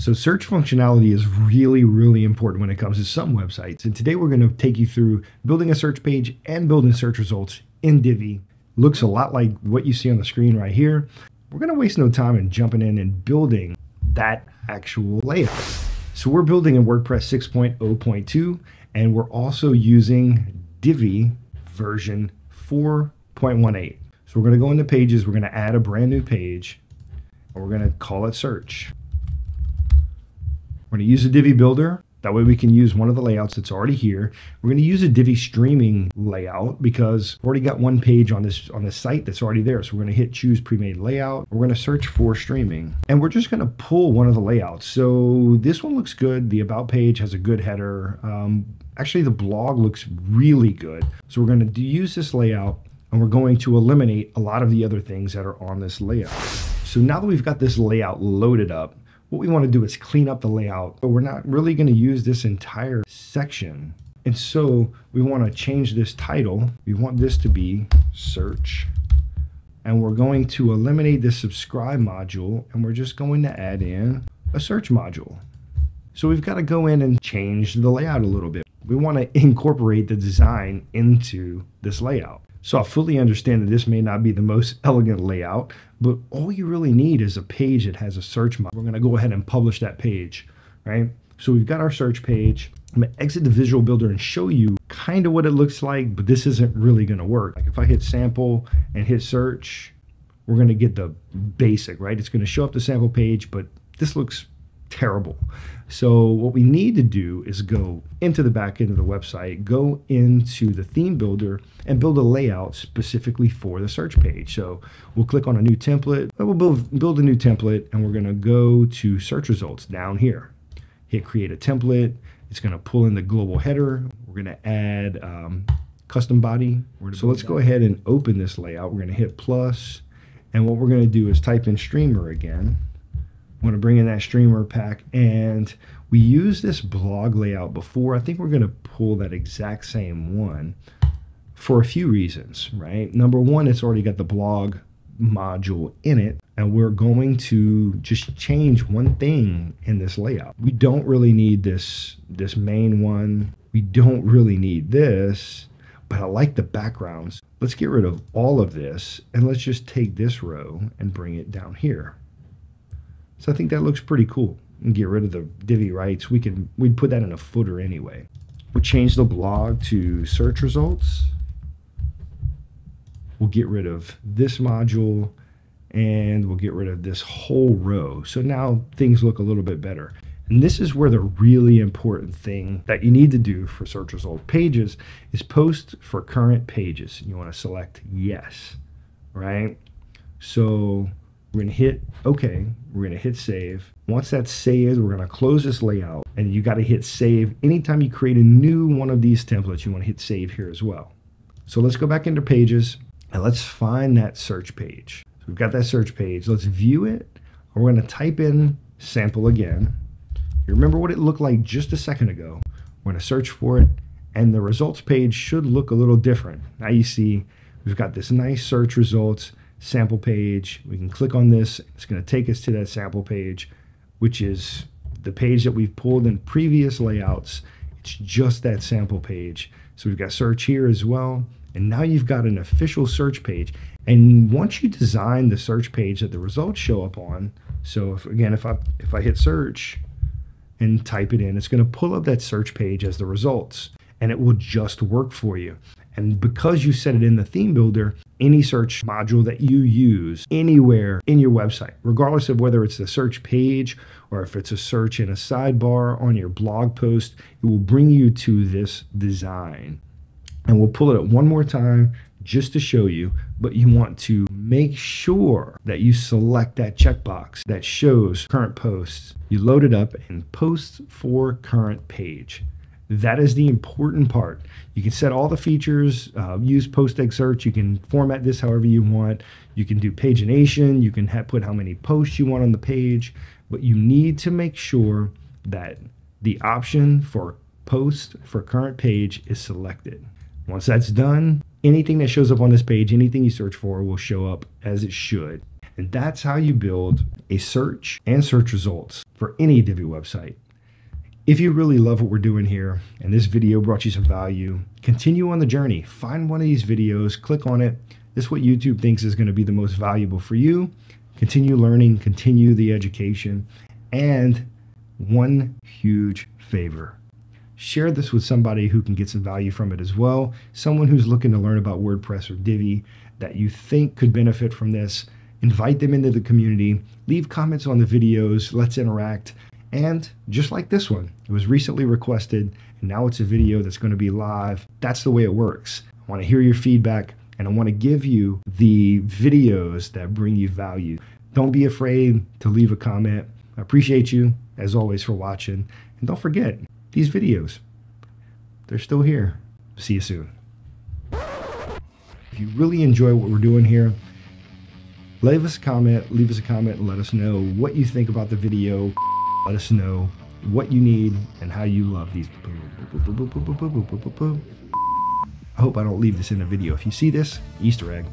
So search functionality is really, really important when it comes to some websites. And today we're going to take you through building a search page and building search results in Divi. Looks a lot like what you see on the screen right here. We're going to waste no time in jumping in and building that actual layout. So we're building in WordPress 6.0.2 and we're also using Divi version 4.18. So we're going to go into pages, we're going to add a brand new page, and we're going to call it search. We're going to use a Divi builder. That way we can use one of the layouts that's already here. We're going to use a Divi streaming layout because we've already got one page on this on this site that's already there. So we're going to hit choose pre-made layout. We're going to search for streaming and we're just going to pull one of the layouts. So this one looks good. The about page has a good header. Um, actually, the blog looks really good. So we're going to use this layout and we're going to eliminate a lot of the other things that are on this layout. So now that we've got this layout loaded up, what we want to do is clean up the layout, but we're not really going to use this entire section. And so we want to change this title. We want this to be search. And we're going to eliminate the subscribe module and we're just going to add in a search module. So we've got to go in and change the layout a little bit. We want to incorporate the design into this layout. So I fully understand that this may not be the most elegant layout, but all you really need is a page that has a search module. We're going to go ahead and publish that page, right? So we've got our search page. I'm to exit the visual builder and show you kind of what it looks like, but this isn't really going to work. Like if I hit sample and hit search, we're going to get the basic, right? It's going to show up the sample page, but this looks terrible. So what we need to do is go into the back end of the website, go into the theme builder and build a layout specifically for the search page. So we'll click on a new template, we'll build, build a new template and we're gonna go to search results down here. Hit create a template. It's gonna pull in the global header. We're gonna add um, custom body. So let's go ahead and open this layout. We're gonna hit plus, and what we're gonna do is type in streamer again. I'm going to bring in that streamer pack and we used this blog layout before. I think we're going to pull that exact same one for a few reasons, right? Number one, it's already got the blog module in it and we're going to just change one thing in this layout. We don't really need this this main one. We don't really need this, but I like the backgrounds. Let's get rid of all of this and let's just take this row and bring it down here. So I think that looks pretty cool. And get rid of the Divi rights. We can we'd put that in a footer anyway. We'll change the blog to search results. We'll get rid of this module and we'll get rid of this whole row. So now things look a little bit better. And this is where the really important thing that you need to do for search result pages is post for current pages. You want to select yes, right? So we're to hit OK. We're to hit save. Once that's saved, we're to close this layout. And you got to hit save. Anytime you create a new one of these templates, you want to hit save here as well. So let's go back into pages and let's find that search page. So we've got that search page. Let's view it. We're to type in sample again. You remember what it looked like just a second ago. We're to search for it and the results page should look a little different. Now you see we've got this nice search results sample page. We can click on this. It's going to take us to that sample page, which is the page that we've pulled in previous layouts. It's just that sample page. So we've got search here as well. And now you've got an official search page. And once you design the search page that the results show up on, so if, again, if I, if I hit search and type it in, it's going to pull up that search page as the results and it will just work for you. And because you set it in the theme builder, any search module that you use anywhere in your website, regardless of whether it's the search page or if it's a search in a sidebar on your blog post, it will bring you to this design. And we'll pull it up one more time just to show you, but you want to make sure that you select that checkbox that shows current posts. You load it up and post for current page. That is the important part. You can set all the features, uh, use post excerpts. You can format this however you want. You can do pagination. You can put how many posts you want on the page. But you need to make sure that the option for post for current page is selected. Once that's done, anything that shows up on this page, anything you search for will show up as it should. And that's how you build a search and search results for any Divi website. If you really love what we're doing here and this video brought you some value, continue on the journey. Find one of these videos, click on it. This is what YouTube thinks is going to be the most valuable for you. Continue learning, continue the education, and one huge favor. Share this with somebody who can get some value from it as well. Someone who's looking to learn about WordPress or Divi that you think could benefit from this. Invite them into the community. Leave comments on the videos. Let's interact. And just like this one, it was recently requested, and now it's a video that's going to be live. That's the way it works. I want to hear your feedback, and I want to give you the videos that bring you value. Don't be afraid to leave a comment. I appreciate you, as always, for watching. And don't forget, these videos, they're still here. See you soon. If you really enjoy what we're doing here, leave us a comment, leave us a comment, and let us know what you think about the video. Let us know what you need and how you love these. I hope I don't leave this in a video. If you see this, Easter egg,